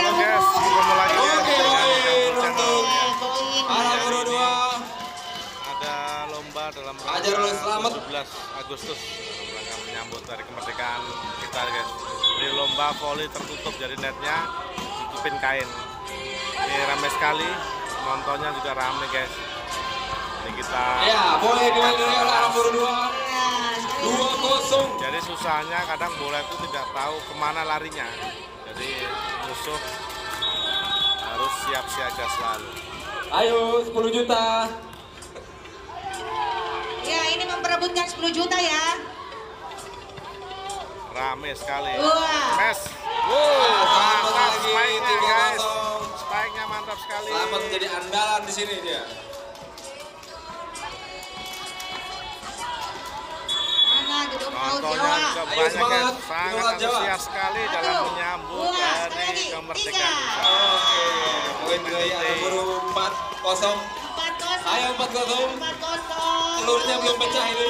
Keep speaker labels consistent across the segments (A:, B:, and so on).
A: Halo guys, ketemu lagi ya
B: Oke, untuk para guru dua.
A: Ada lomba dalam
B: Ajar selamat.
A: 17 Agustus rangka menyambut hari kemerdekaan kita guys. Ini lomba voli tertutup jadi netnya tutupin kain. Ini ramai sekali, nontonnya juga ramai guys. Ini kita
B: Ya, boleh dimainkan oleh anak guru dua. Dua
A: susahnya kadang bola itu tidak tahu ke mana larinya. Jadi musuh harus siap siaga selalu.
B: Ayo, 10 juta.
C: Ya, ini memperebutkan 10 juta ya.
A: Rame sekali.
C: Wah.
A: Mes. Wow, mantap
B: lagi,
A: spike-nya guys. Spike-nya mantap sekali.
B: Selamat menjadi andalan di sini dia.
C: Jawa?
A: juga banyak. Sangat antusias sekali
C: Satu.
A: dalam menyambut
C: Dua, sekali
A: hari
C: lagi.
A: kemerdekaan.
B: Oke, poin dari 4 kosong.
C: 4 kosong.
B: Ayo, 4 kosong.
C: 4 kosong.
B: Telurnya belum pecah ini.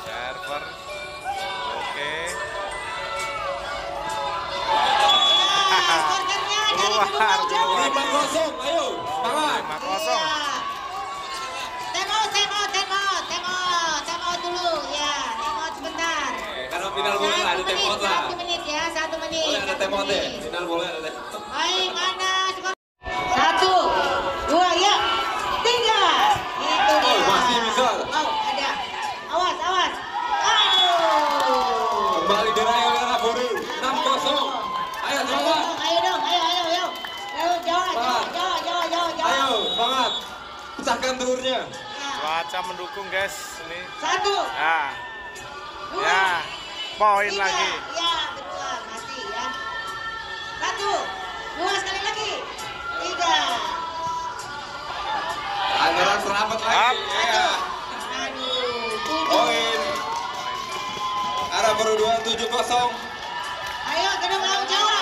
A: Server. Oke.
C: Ya, skornya dari
A: Keluar,
C: gedung Laut Jawa.
A: keluar.
B: 5 kosong. Ayo, semangat.
A: 5
B: final boleh ada
C: menit,
B: lah.
C: satu menit ya, satu menit.
B: Boleh ada deh.
C: menit.
B: Final boleh ada tempo.
C: Baik, mana skor? Satu, dua, ya, tiga. Itu
B: Oh,
C: dia.
B: masih bisa.
C: Oh, ada. Awas, awas. Oh.
B: Kembali diraih oleh anak guru. 6 kosong. Ayo,
C: dong,
B: semangat. Pecahkan telurnya.
C: Ya.
A: Cuaca mendukung guys. Ini.
C: Satu,
A: Ya.
C: dua,
A: Ya. Poin
C: tiga.
A: lagi.
C: Ya, kedua, masih ya. Satu, dua sekali lagi. Tiga.
B: Anggaran selamat
A: Up.
B: lagi. Ya.
C: Aduh, tujuh.
B: Poin. Arah baru 27 kosong.
C: Ayo, gedung Laut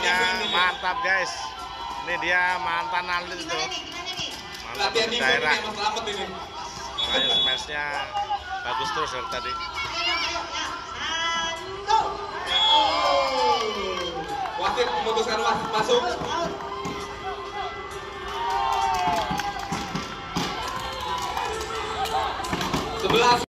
B: defense.
A: mantap guys. Ini dia mantan atlet tuh. Mantap di daerah. Makanya smash-nya bagus terus dari tadi.
C: Ya.
B: Wasit memutuskan wasit masuk.